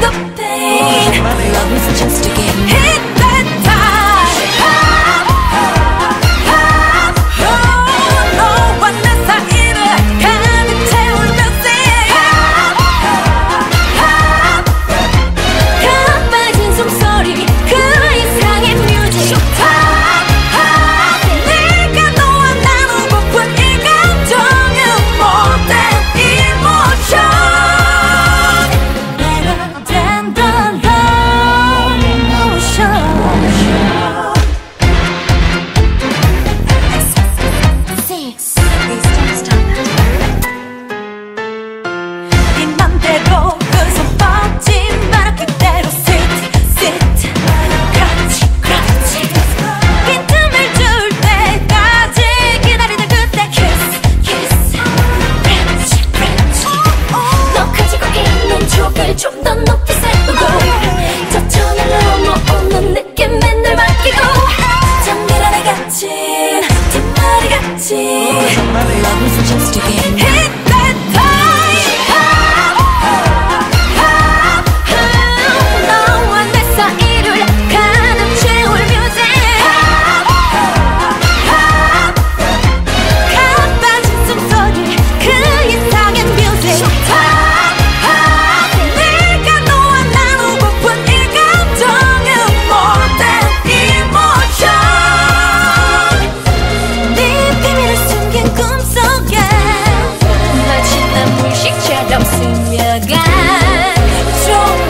The pain. Love is just a game. money. Love was just a game. Hey!